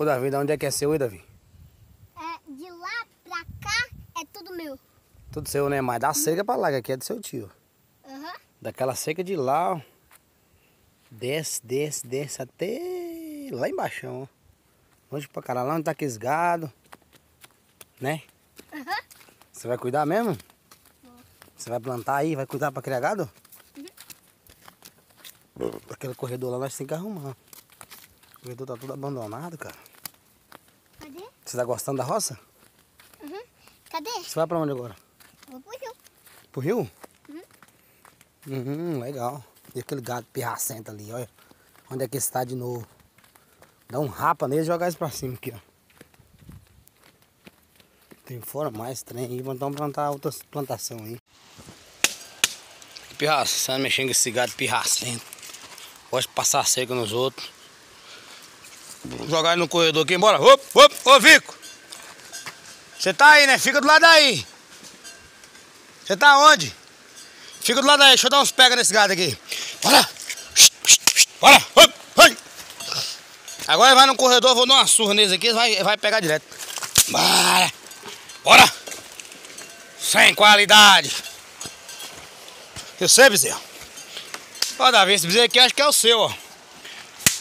Ô Davi, de onde é que é seu aí, Davi? É, de lá pra cá é tudo meu. Tudo seu, né? Mas da seca pra lá, que aqui é do seu tio. Aham. Daquela seca de lá, ó. Desce, desce, desce até lá embaixo, ó. Longe pra caralho, lá onde tá aqueles gado. Né? Aham. Você vai cuidar mesmo? Você vai plantar aí, vai cuidar pra criar gado? Aquele corredor lá nós temos que arrumar. O corredor tá tudo abandonado, cara. Cadê? Você tá gostando da roça? Uhum. Cadê? Você vai pra onde agora? Vou pro rio. Pro rio? Uhum, legal. E aquele gado pirracento ali, olha. Onde é que está de novo? Dá um rapa nele e jogar isso pra cima aqui, ó. Tem fora mais trem aí, vamos plantar outras plantação aí. Pirraça, mexendo com esse gado pirracento. Gosta de passar seca nos outros. Jogar ele no corredor aqui, bora. Op, op, ô Vico! Você tá aí, né? Fica do lado aí. Você tá onde? Fica do lado aí, deixa eu dar uns pega nesse gado aqui. Bora! Bora! Agora vai no corredor, vou dar uma surra neles aqui, vai, vai pegar direto. Bora! Bora! Sem qualidade! Eu sei, bezerro. Ó, Davi, esse bezerro aqui acho que é o seu, ó.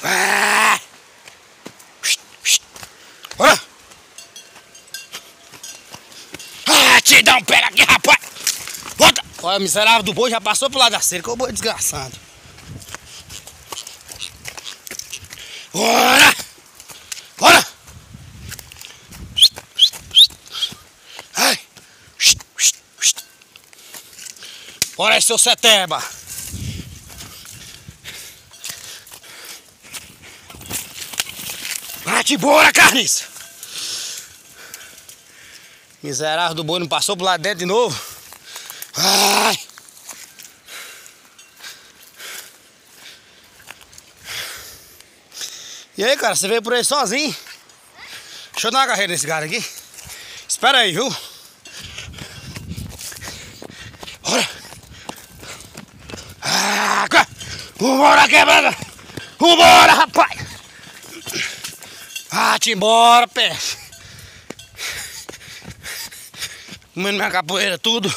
Ah! Bora! Ah, te dá um aqui, rapaz! Volta! Olha, o miserável do boi já passou pro lado da cerca, o boi desgraçado. Bora! Bora! Ai! Bora aí, seu seteba! Bate embora, carniça! Miserável do boi não passou pro lado dentro de novo. Ai! E aí, cara, você veio por aí sozinho? Deixa eu dar uma carreira nesse cara aqui. Espera aí, viu? Bora! Ah. Vambora, quebrada! Vambora, rapaz! Bate embora, peixe! Comendo minha capoeira, tudo.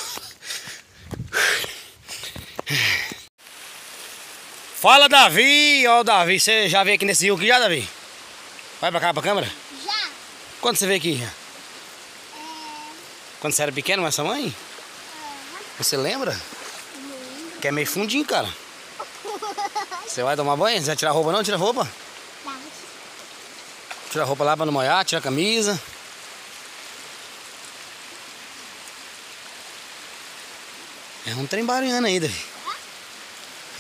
Fala, Davi! Ó, Davi, você já veio aqui nesse rio aqui já, Davi? Vai pra cá, pra câmera. Já. Quando você veio aqui? É. Quando você era pequeno essa mãe? aham. Você lembra? Não. Que é meio fundinho, cara. Você vai tomar banho? Você vai tirar roupa não? Tira roupa. Tá. Tira a roupa lá pra não molhar, tira a camisa. É um trem barulhando aí, Davi.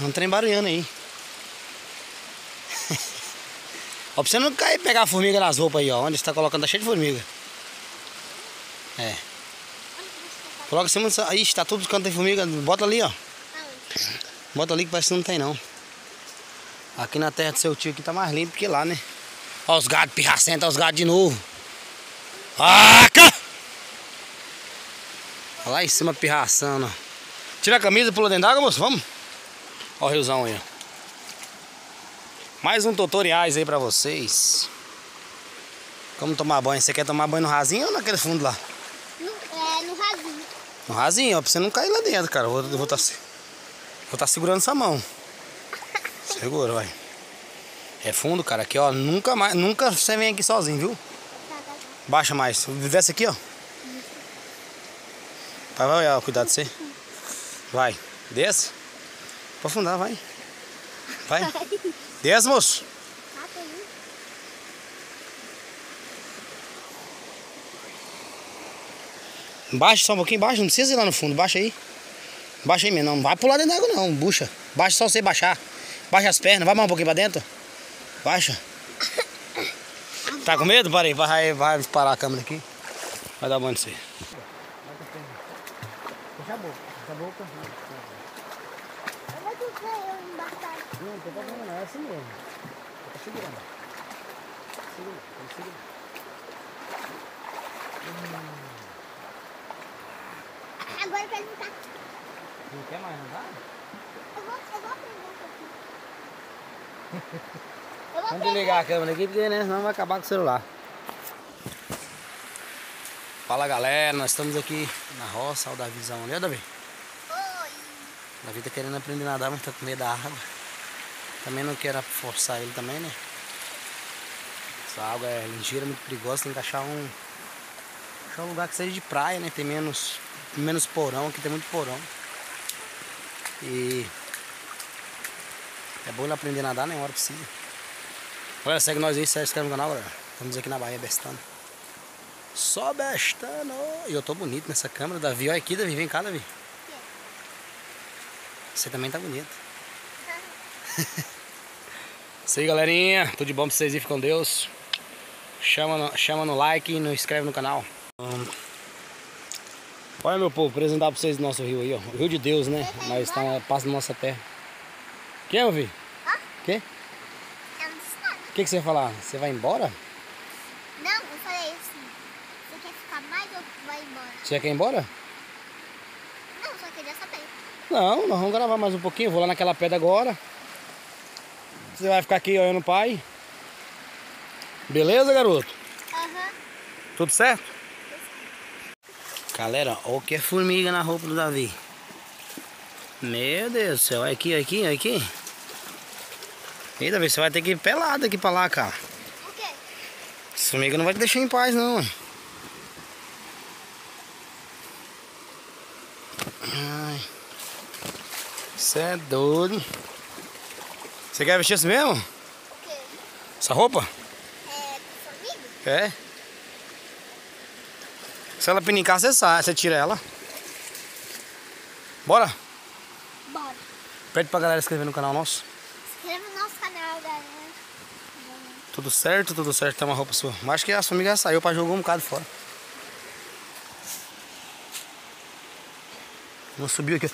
É um trem barulhando aí. ó, pra você não cair pegar a formiga nas roupas aí, ó. Onde você tá colocando, tá cheio de formiga. É. Coloca em cima dessa. Ixi, tá tudo canto de formiga. Bota ali, ó. Bota ali que parece que não tem não. Aqui na terra do seu tio aqui tá mais limpo que lá, né? Ó os gados pirracentos, ó os gados de novo. Aca! Lá em cima pirraçando, ó. Tira a camisa e pula dentro d'água, moço, vamos? Ó o riozão aí. Mais um tutoriais aí pra vocês. Como tomar banho. Você quer tomar banho no rasinho ou naquele fundo lá? No, é, no rasinho. No rasinho, ó, pra você não cair lá dentro, cara. Eu vou, eu vou tá, vou tá segurando essa mão. Segura, vai. É fundo, cara. Aqui, ó. Nunca mais. Nunca você vem aqui sozinho, viu? Tá, tá, tá. Baixa mais. Desce aqui, ó. Vai, vai, ó. Cuidado de você. Vai. Desce. Pra afundar, vai. Vai. Desce, moço. Aí. Baixa só um pouquinho, baixa. Não precisa ir lá no fundo. Baixa aí. Baixa aí mesmo. Não vai pular dentro da água, não. Bucha. Baixa só você baixar. Baixa as pernas. Vai mais um pouquinho pra dentro. Baixa. Tá com medo? Para aí. Vai, vai parar a câmera aqui. Vai dar banho de você. Fecha a boca. Fecha a boca. Eu vou te ver eu embaixar. Não, não tem problema não. É assim mesmo. Tá segurando. Segura. Segura. Agora eu quero voltar. Não quer mais andar? Eu vou, eu vou aprender um pouquinho. Vamos desligar a câmera aqui porque né, senão vai acabar com o celular. Fala galera, nós estamos aqui na roça, olha o Davizão ali, ó Davi. Davi tá querendo aprender a nadar, mas tá com medo da água. Também não quero forçar ele também, né? Essa água é ligeira, muito perigosa, tem que achar um, achar um lugar que seja de praia, né? Tem menos, menos porão, aqui tem muito porão. E é bom ele aprender a nadar, né? Hora precisa. Galera, segue nós aí, se inscreve no canal, galera. Estamos aqui na Bahia Bestando. Só Bestando! E eu tô bonito nessa câmera, Davi. Olha aqui, Davi. Vem cá, Davi. Você também tá bonito. Isso aí, galerinha. Tudo de bom pra vocês aí, fica com Deus. Chama no, chama no like e não inscreve no canal. Hum. Olha, meu povo, apresentar pra vocês o nosso rio aí, ó. O rio de Deus, né? Mas tá, passa na nossa terra. Quem, meu filho? Hã? Disse nada. O que, que você ia falar? Você vai embora? Não, eu falei assim. Você quer ficar mais ou vai embora? Você quer ir embora? Não, só queria saber. Não, nós vamos gravar mais um pouquinho. Eu vou lá naquela pedra agora. Você vai ficar aqui olhando o pai. Beleza, garoto? Aham. Tudo certo? Galera, olha o que é formiga na roupa do Davi. Meu Deus do céu, olha aqui, olha aqui, olha aqui. E Davi, você vai ter que ir pelado aqui pra lá, cara. O quê? Essa formiga não vai te deixar em paz, não. Você é doido. Você quer vestir assim mesmo? O quê? Essa roupa? É formiga? É. Se ela pinicar, você sai, você tira ela. Bora? Bora. Pede pra galera inscrever no canal nosso. Inscreva no nosso canal, galera. Tudo certo, tudo certo, tem uma roupa sua. Mas acho que a já saiu pra jogar um bocado fora. Vamos subir aqui.